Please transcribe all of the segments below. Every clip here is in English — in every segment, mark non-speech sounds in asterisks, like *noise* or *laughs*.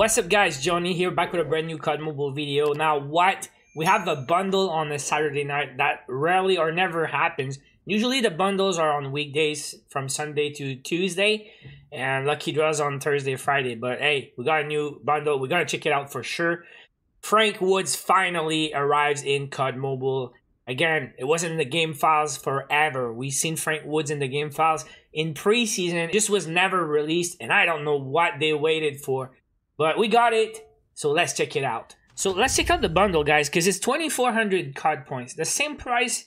What's up guys, Johnny here back with a brand new COD Mobile video. Now what? We have a bundle on a Saturday night that rarely or never happens. Usually the bundles are on weekdays from Sunday to Tuesday and lucky draws on Thursday, Friday. But hey, we got a new bundle. We're gonna check it out for sure. Frank Woods finally arrives in COD Mobile. Again, it wasn't in the game files forever. We've seen Frank Woods in the game files in preseason. Just was never released, and I don't know what they waited for. But we got it, so let's check it out. So let's check out the bundle, guys, because it's 2,400 COD points. The same price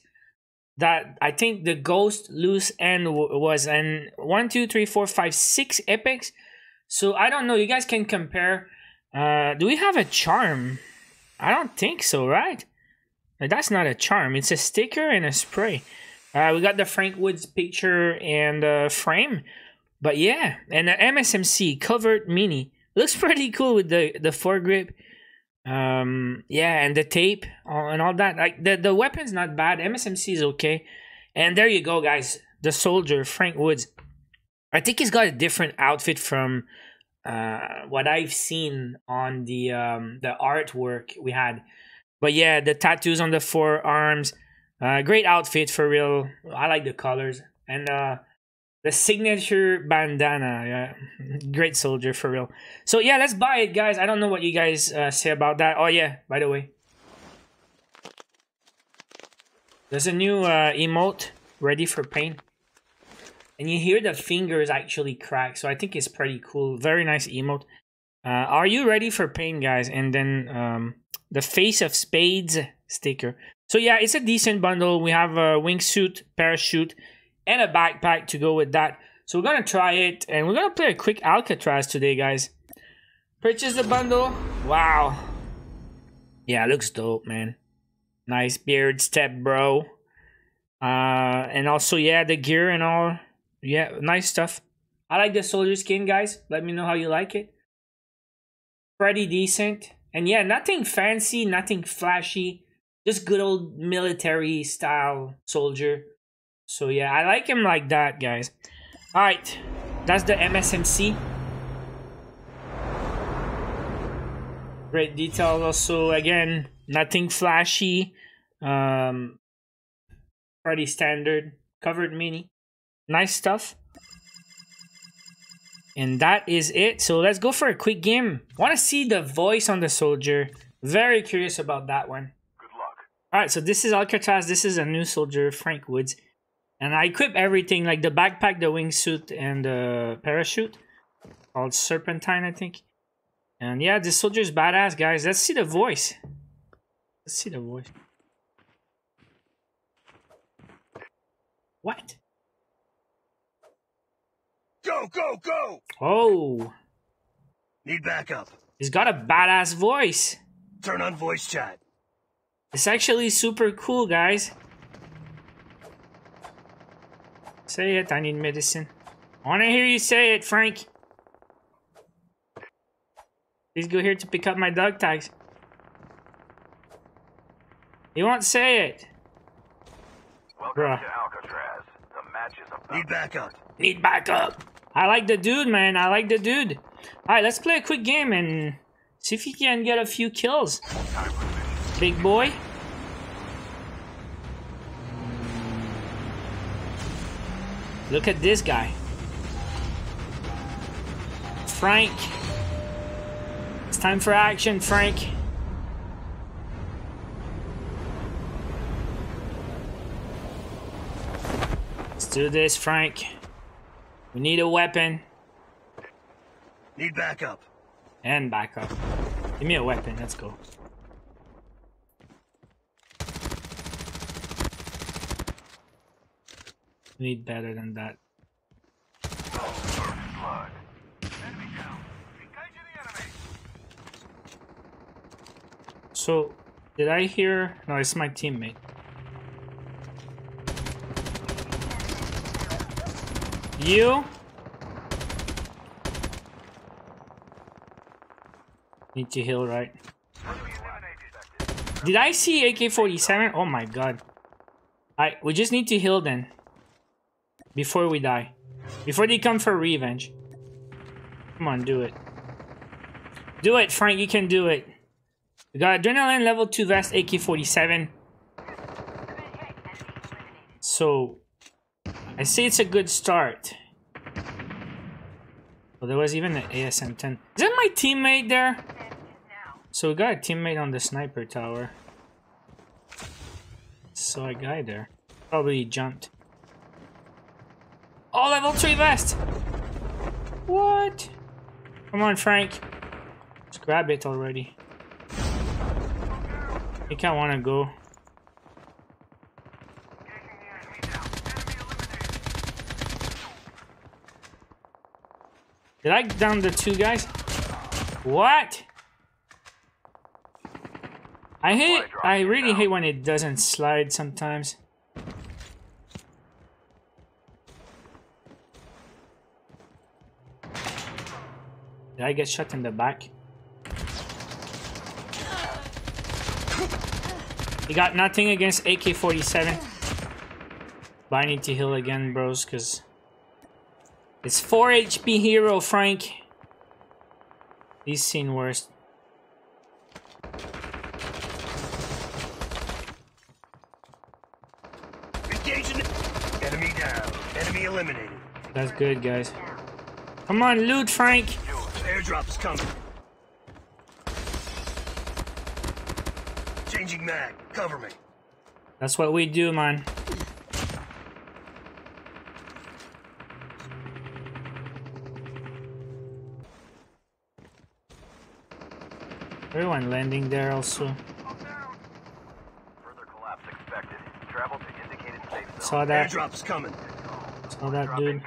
that I think the Ghost Loose End was, and one, two, three, four, five, six epics. So I don't know. You guys can compare. Uh, do we have a charm? I don't think so, right? That's not a charm. It's a sticker and a spray. Uh, we got the Frank Woods picture and uh, frame. But yeah, and the MSMC covered mini. Looks pretty cool with the, the foregrip. Um, yeah, and the tape and all that. Like the, the weapon's not bad. MSMC is okay. And there you go, guys. The soldier, Frank Woods. I think he's got a different outfit from uh, what I've seen on the um, the artwork we had. But yeah, the tattoos on the forearms. Uh, great outfit for real. I like the colors. And uh, the signature bandana. Yeah. Great soldier for real. So yeah, let's buy it, guys. I don't know what you guys uh, say about that. Oh yeah, by the way. There's a new uh, emote ready for pain. And you hear the fingers actually crack. So I think it's pretty cool. Very nice emote. Uh, are you ready for pain, guys? And then um, the Ace of Spades sticker. So yeah, it's a decent bundle. We have a wingsuit, parachute, and a backpack to go with that. So we're gonna try it, and we're gonna play a quick Alcatraz today, guys. Purchase the bundle. Wow. Yeah, looks dope, man. Nice beard step, bro. Uh, and also, yeah, the gear and all. Yeah, nice stuff. I like the soldier skin, guys. Let me know how you like it. Pretty decent. And yeah, nothing fancy, nothing flashy. Just good old military style soldier. So yeah, I like him like that, guys. Alright, that's the MSMC. Great detail also, again, nothing flashy. Um, pretty standard. Covered mini. Nice stuff. And that is it. So let's go for a quick game. Want to see the voice on the soldier. Very curious about that one. Good luck. Alright, so this is Alcatraz. This is a new soldier, Frank Woods. And I equip everything, like the backpack, the wingsuit, and the parachute. Called Serpentine, I think. And yeah, this soldier's badass, guys. Let's see the voice. Let's see the voice. What? Go, go, go! Oh. Need backup. He's got a badass voice. Turn on voice chat. It's actually super cool, guys. Say it, I need medicine. I want to hear you say it, Frank. Please go here to pick up my dog tags. You won't say it. Welcome Bruh. to Alcatraz. The match is about Need backup. Need backup. I like the dude, man. I like the dude. Alright, let's play a quick game and see if he can get a few kills. Big boy. Look at this guy. Frank. It's time for action, Frank. Let's do this, Frank. We need a weapon. Need backup. And backup. Give me a weapon, let's go. Need better than that. So, did I hear? No, it's my teammate. You? Need to heal, right? Did I see AK-47? Oh my god. I we just need to heal then. Before we die. Before they come for revenge. Come on, do it. Do it, Frank. You can do it. We got Adrenaline level 2 vest, AK-47. So, I say it's a good start. Well, there was even an ASM-10. Is that my teammate there? So we got a teammate on the sniper tower. Saw a guy there. Probably jumped. Oh, level 3 vest! What? Come on, Frank. Let's grab it already. I I want to go. Did I down the two guys? What? I hate, I really hate when it doesn't slide sometimes. Did I get shot in the back? You got nothing against AK-47. But I need to heal again, bros, because... It's 4 HP hero, Frank. He's seen worse. Engaging. Enemy down. Enemy eliminated. That's good, guys. Come on, loot, Frank. Airdrop is coming. Changing mag. Cover me. That's what we do, man. Everyone landing there also. Further collapse expected. Travel to indicated safe zone. Saw that. Airdrop is coming. Saw that Drop dude.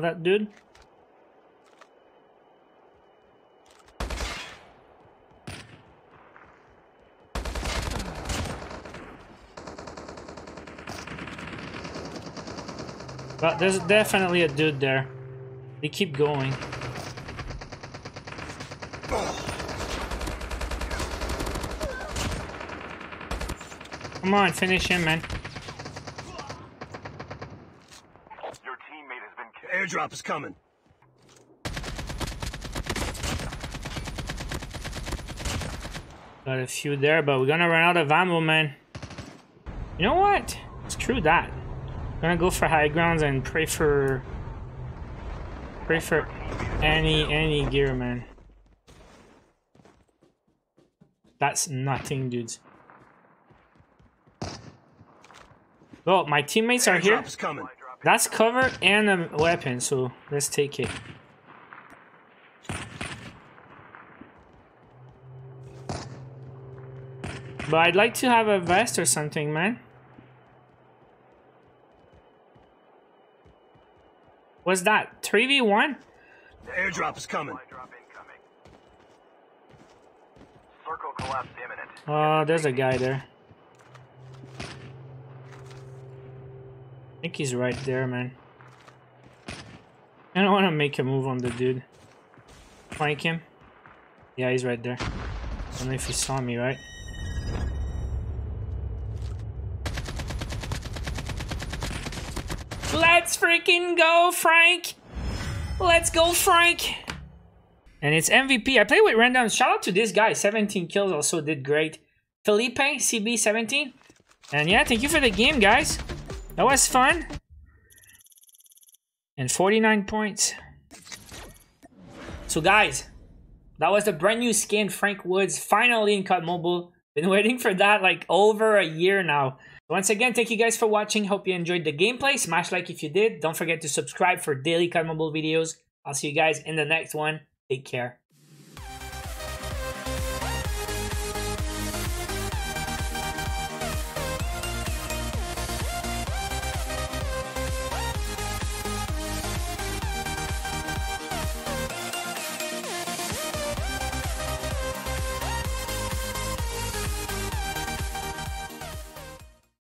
That dude. But there's definitely a dude there. They keep going. Come on, finish him, man. Your teammate has been killed. Airdrop is coming. Got a few there, but we're gonna run out of ammo, man. You know what? Screw that. I'm Gonna go for high grounds and pray for... Pray for any, any gear, man. That's nothing, dudes. Well, my teammates are here. Airdrop is coming. That's cover and a weapon, so let's take it. But I'd like to have a vest or something, man. What's that? 3v1? The Airdrop is coming. Drop. Circle collapse imminent. Oh, there's a guy there. Think he's right there, man. I don't want to make a move on the dude. Flank him. Yeah, he's right there. I don't know if he saw me, right? Let's freaking go, Frank! Let's go, Frank! And it's MVP. I played with random. Shout out to this guy. 17 kills also did great. Felipe, CB17. And yeah, thank you for the game, guys. That was fun. And 49 points. So guys, that was the brand new skin, Frank Woods, finally in COD Mobile. Been *laughs* waiting for that like over a year now. Once again, thank you guys for watching. Hope you enjoyed the gameplay. Smash like if you did. Don't forget to subscribe for daily COD Mobile videos. I'll see you guys in the next one. Take care.